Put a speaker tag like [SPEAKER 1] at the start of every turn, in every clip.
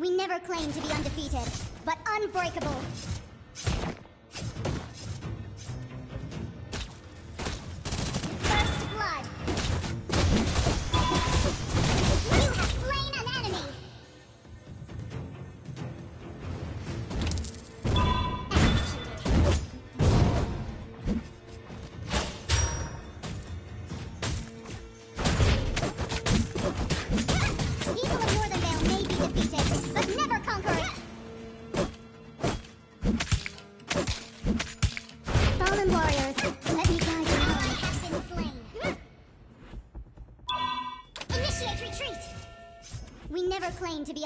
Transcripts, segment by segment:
[SPEAKER 1] We never claim to be undefeated, but unbreakable.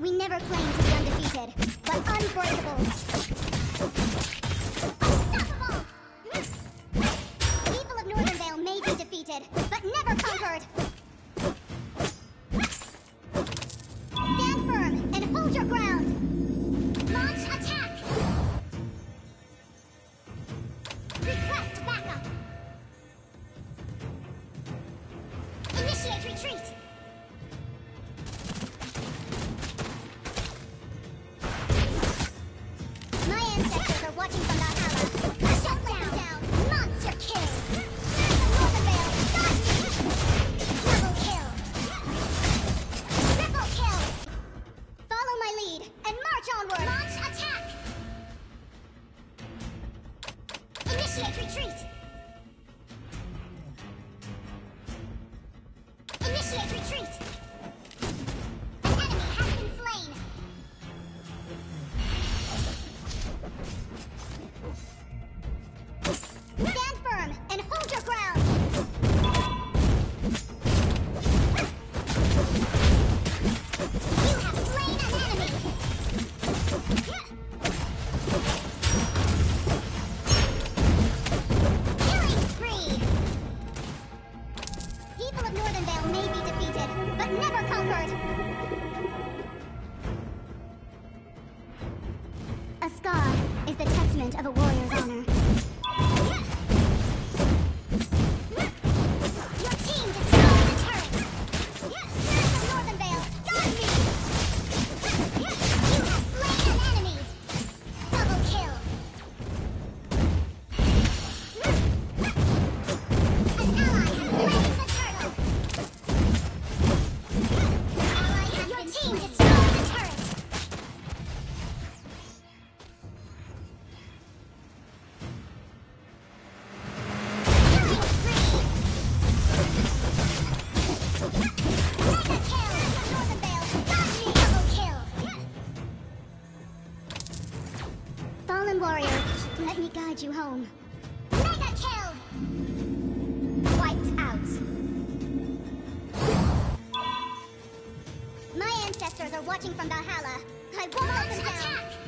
[SPEAKER 1] We never claim to be undefeated, but unbreakable. of a warrior's guide you home. Mega kill! Wiped out. My ancestors are watching from Valhalla. I won't let them down.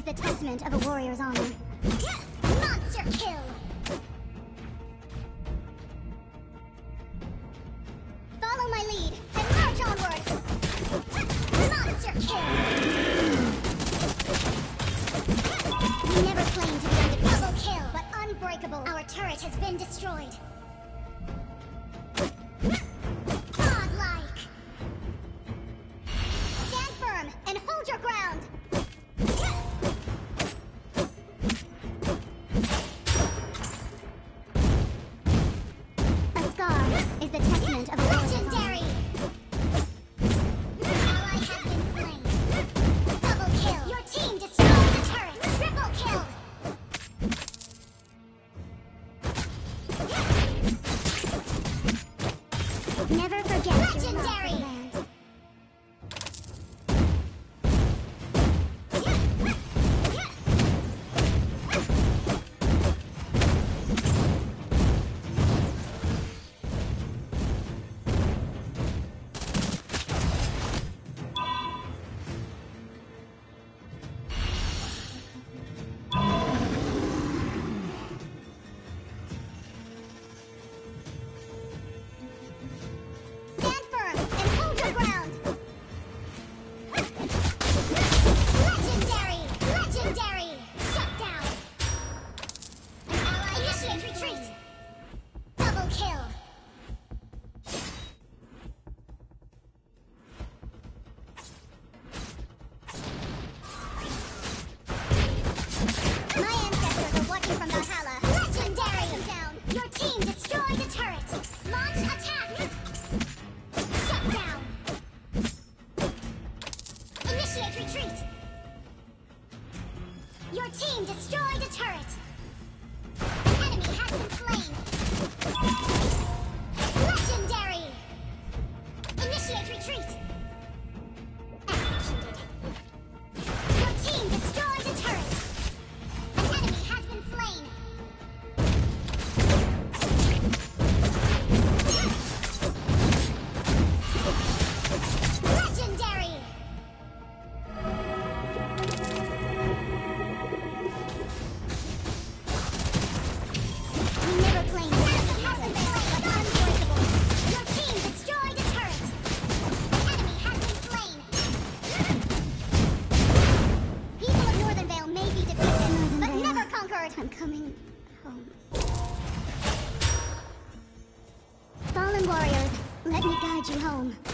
[SPEAKER 1] is the testament of a warrior's honor. Monster kill! Follow my lead and march onward! Monster kill! We never claimed to be a double kill, but unbreakable. Our turret has been destroyed. Fallen warriors, let me guide you home.